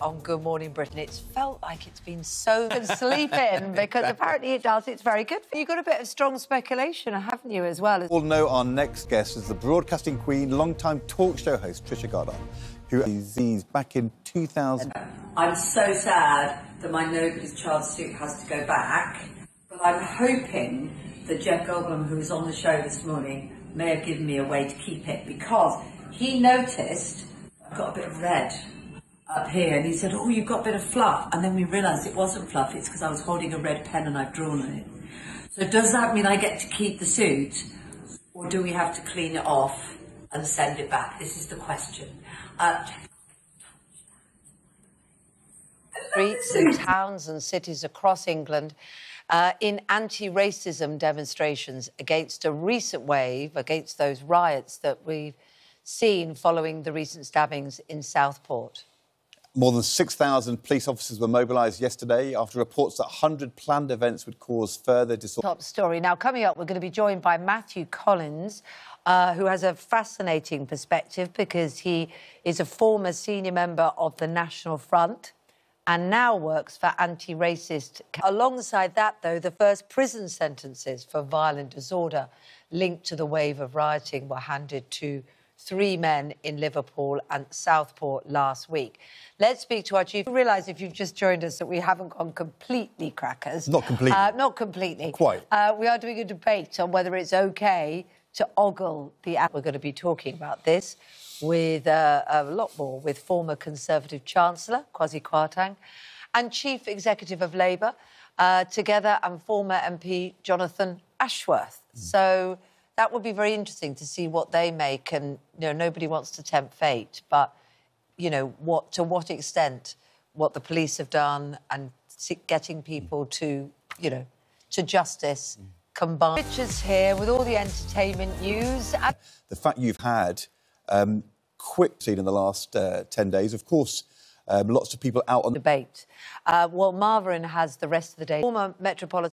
on Good Morning Britain. It's felt like it's been so good sleep in because apparently it does. It's very good. You've got a bit of strong speculation, haven't you, as well? We'll know our next guest is the broadcasting queen, long-time talk show host Trisha Goddard, who who is back in 2000. I'm so sad that my Nobody's Child suit has to go back, but I'm hoping that Jeff Goldblum, who was on the show this morning, may have given me a way to keep it because he noticed I've got a bit of red up here and he said, oh, you've got a bit of fluff. And then we realised it wasn't fluff, it's because I was holding a red pen and I've drawn on it. So does that mean I get to keep the suit or do we have to clean it off and send it back? This is the question. Uh, streets and towns and cities across England uh, in anti racism demonstrations against a recent wave, against those riots that we've seen following the recent stabbings in Southport. More than 6,000 police officers were mobilised yesterday after reports that 100 planned events would cause further disorder. Top story. Now, coming up, we're going to be joined by Matthew Collins, uh, who has a fascinating perspective because he is a former senior member of the National Front and now works for anti racist. Alongside that, though, the first prison sentences for violent disorder linked to the wave of rioting were handed to three men in Liverpool and Southport last week. Let's speak to our chief. You realise if you've just joined us that we haven't gone completely crackers. Not completely. Uh, not completely. Not quite. Uh, we are doing a debate on whether it's OK to ogle the. App. We're going to be talking about this with uh, a lot more with former Conservative Chancellor Kwasi Kwarteng and Chief Executive of Labour uh, together and former MP Jonathan Ashworth. Mm. So that would be very interesting to see what they make. And you know, nobody wants to tempt fate, but you know, what to what extent what the police have done and getting people to you know to justice. Mm. Combined. Pictures here with all the entertainment news. The fact you've had um, quick scene in the last uh, 10 days. Of course, um, lots of people out on debate. Uh, well, Marvin has the rest of the day. Former Metropolitan.